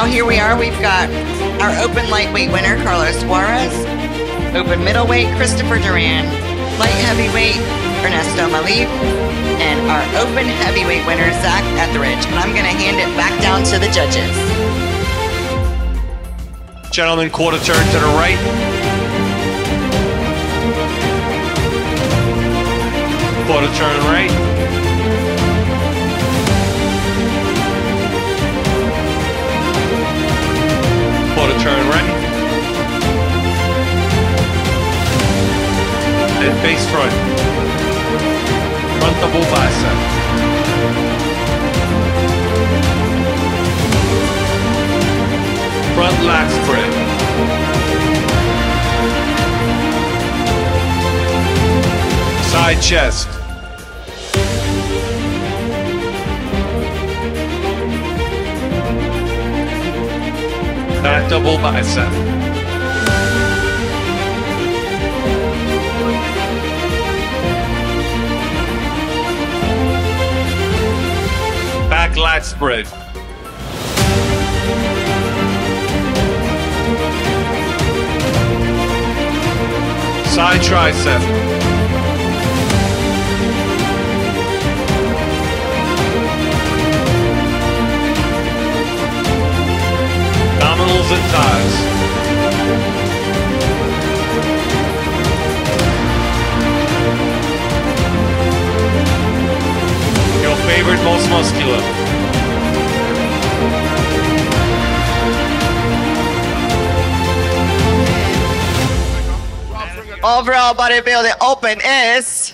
now here we are. We've got our open lightweight winner, Carlos Juarez. Open middleweight, Christopher Duran. Light heavyweight, Ernesto Maliff. And our open heavyweight winner, Zach Etheridge. And I'm going to hand it back down to the judges. Gentlemen, quarter turn to the right. Quarter turn right. And face front. Front double bicep. Front lat spread. Side chest. Back double bicep. Back lat spread. Side tricep. Abdominals and thighs. Your favorite, most muscular. Overall bodybuilding open is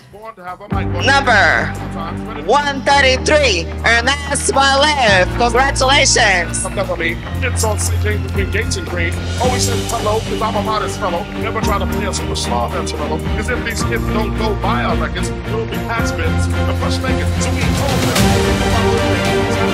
number 133, Ernest Maliff. Congratulations. Definitely. It's on CJ between Gates and Green. Always says hello, because I'm a modest fellow. Never try to play a superstar Venturello. Because if these kids don't go buy our records, we'll be past bins and fresh naked. So we told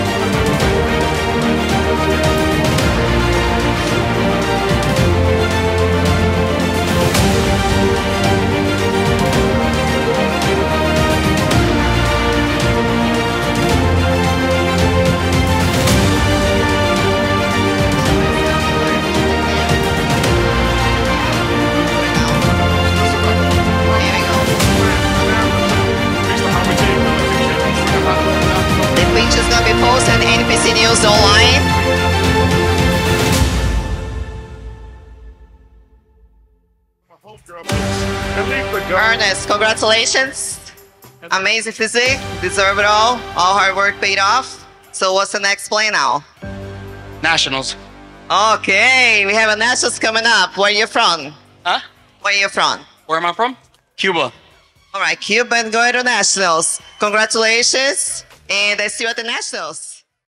posted News online. Ernest, congratulations. Amazing physique. Deserve it all. All hard work paid off. So what's the next play now? Nationals. Okay, we have a nationals coming up. Where you from? Huh? Where you from? Where am I from? Cuba. All right, Cuban going to nationals. Congratulations, and I see you at the nationals.